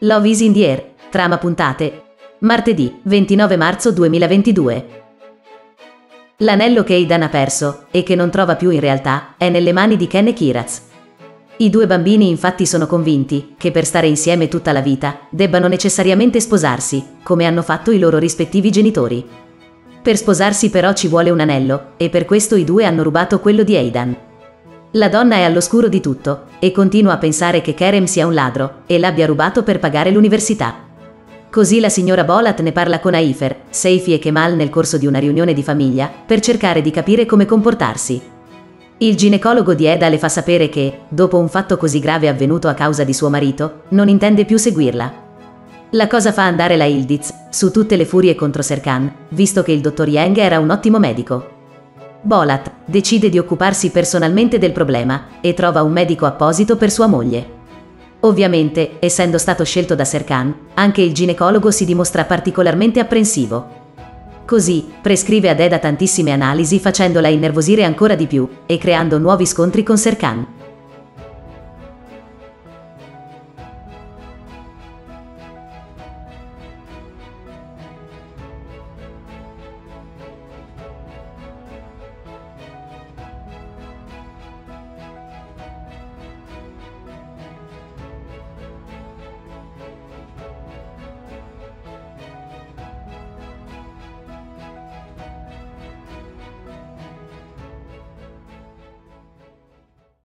Love is in the air, trama puntate. Martedì, 29 marzo 2022. L'anello che Aidan ha perso, e che non trova più in realtà, è nelle mani di Ken e Kiraz. I due bambini infatti sono convinti che per stare insieme tutta la vita debbano necessariamente sposarsi, come hanno fatto i loro rispettivi genitori. Per sposarsi però ci vuole un anello, e per questo i due hanno rubato quello di Aidan. La donna è all'oscuro di tutto, e continua a pensare che Kerem sia un ladro, e l'abbia rubato per pagare l'università. Così la signora Bolat ne parla con Aifer, Seifi e Kemal nel corso di una riunione di famiglia, per cercare di capire come comportarsi. Il ginecologo di Eda le fa sapere che, dopo un fatto così grave avvenuto a causa di suo marito, non intende più seguirla. La cosa fa andare la Ildiz su tutte le furie contro Serkan, visto che il dottor Yang era un ottimo medico. Bolat decide di occuparsi personalmente del problema e trova un medico apposito per sua moglie. Ovviamente, essendo stato scelto da Serkan, anche il ginecologo si dimostra particolarmente apprensivo. Così, prescrive ad Eda tantissime analisi facendola innervosire ancora di più e creando nuovi scontri con Serkan.